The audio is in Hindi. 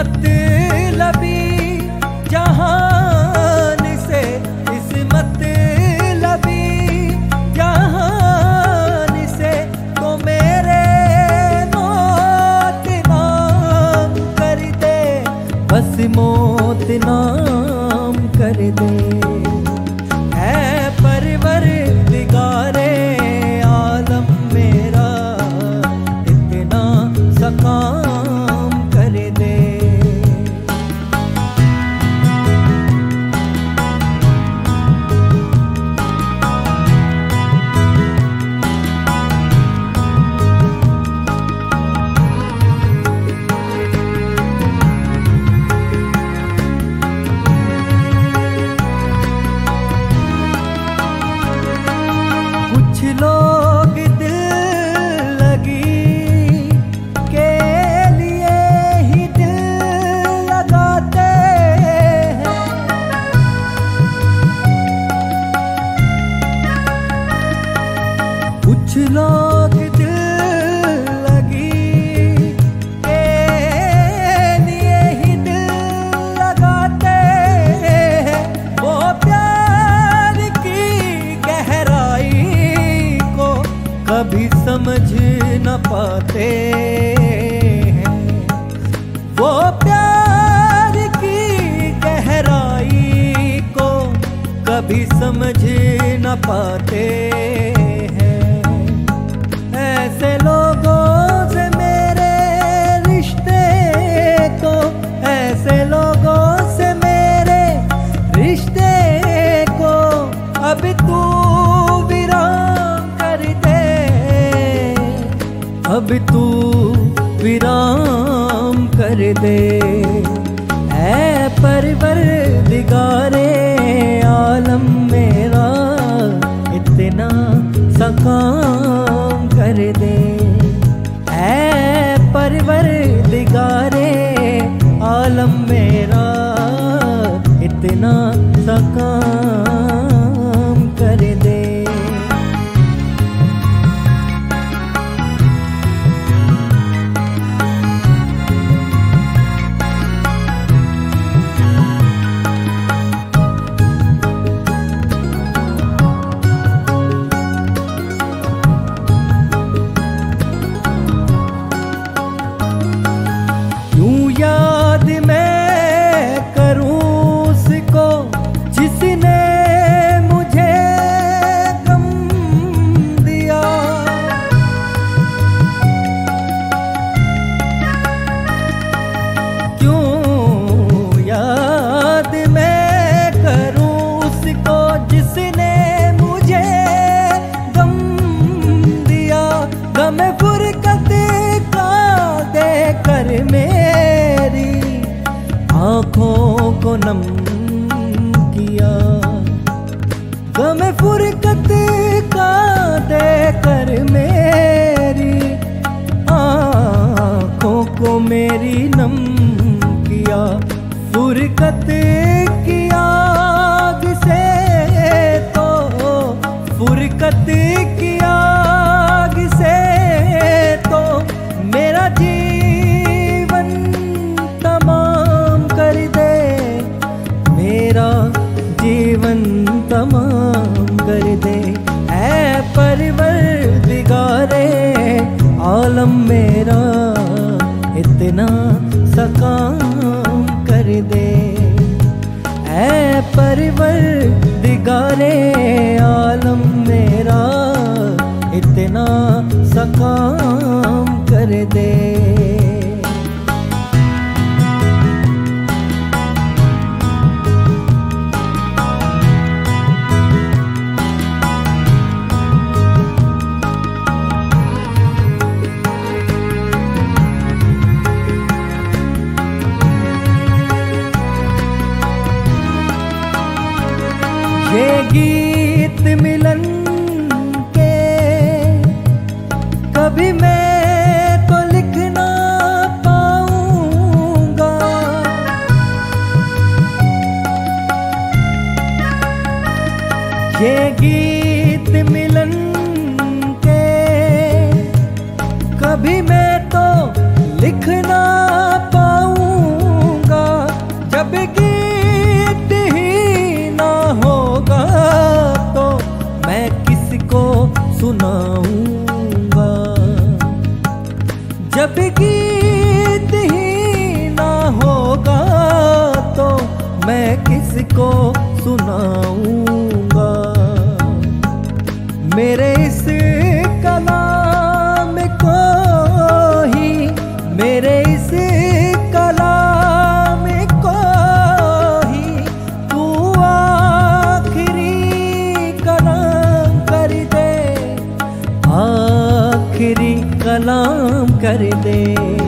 मतलबी जहान से इस मतलबी जहान से तो मेरे मौत नाम कर दे, बस मौत नाम कर दे। दिल लगी के दिल लगाते वो प्यार की गहराई को कभी समझ न पाते वो प्यार की गहराई को कभी समझ न पाते। ऐसे लोगों से मेरे रिश्ते को, ऐसे लोगों से मेरे रिश्ते को, अब तू विराम कर दे। अब तू विराम कर दे। ऐ परवर को नम किया। गम फुरकत का देकर मेरी, आँखों को मेरी नम किया। फुरकत की इतना सकाम कर दे। ऐ परवर दिगारे आलम मेरा इतना सकाम कर दे। ये गीत मिलन के, कभी मैं तो लिख ना पाऊँगा, जब गीत ही ना होगा तो मैं किसको सुनाऊँगा? जब गीत ही ना होगा तो मैं किसको मेरे इस कलाम को ही, मेरे इस कलाम को ही तू आखिरी कलाम कर दे, आखिरी कलाम कर दे।